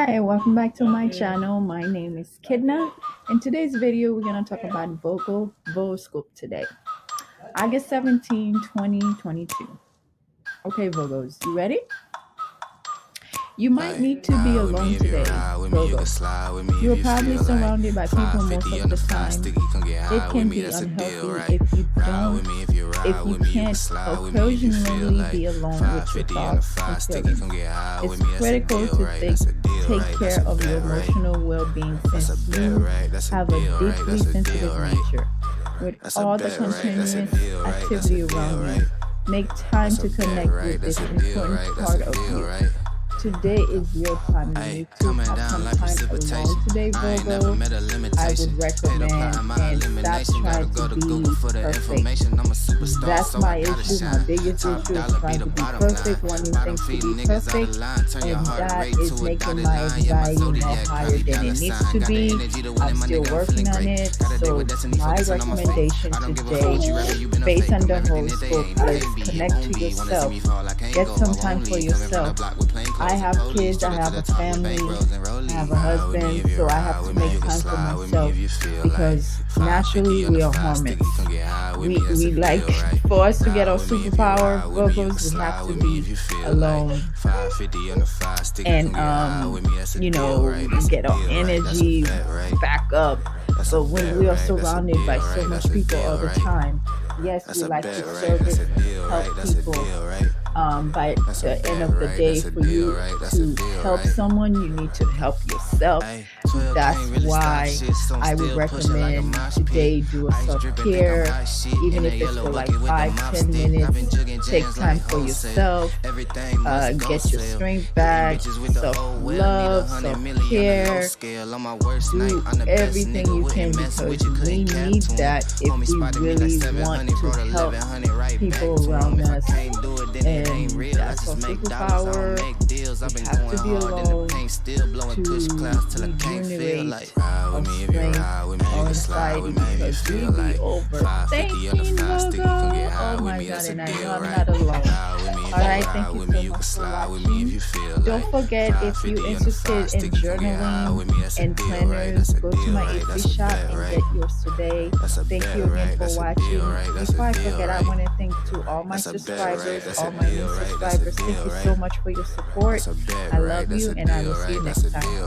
Hi, welcome back to my channel. My name is Kedna. In today's video, we're going to talk about Virgo horoscope today. August 17, 2022. Okay, Virgos, you ready? You might need to be alone today, Virgos. You're probably surrounded by people most of the time. It can be unhealthy if you don't, if you can't occasionally be alone with your thoughts and feelings. It's critical to think, take care of your emotional well-being since you have a deeply sensitive nature. With all the continuous activity around you, make time to connect with this important part of you. Today is your time. You need to have some time alone today, Virgo. I would recommend and stop trying to be perfect. That's my issue. My biggest issue is trying to be perfect, wanting things to be perfect, and that is making my anxiety more higher than it needs to be. I'm still working on it. So my recommendation today, based on the horoscope, is connect to yourself. Get some time for yourself. I have kids, I have a family, I have a husband, so I have to make time for myself because naturally we are hermits. We, we like, for us to get our superpower, Virgos, we have to be alone. and, um, you know, get our energy back up. But when we are surrounded by so much people all the time, yes, we like to service, help people um, by the end of the day, for you to help someone, you need to help yourself. That's why I would recommend today do a self care, even if it's for like five, ten minutes. Take time for yourself, uh, get your strength back, self love, self care. Do everything you can because we need that if we really want to help people around us and Mm, that's our superpower. We have to be alone to regenerate our strength, our anxiety, because we be overthinking, Virgo. Oh my God, and I know I'm not alone. Alright, thank you so much for watching. Don't forget, if you're interested in journaling and planners, go to my Etsy shop and get yours today. Thank you again for watching. Before I forget, I want to thank to all my subscribers, all my new subscribers. Thank you so much for your support. I love you, and I will see you next time.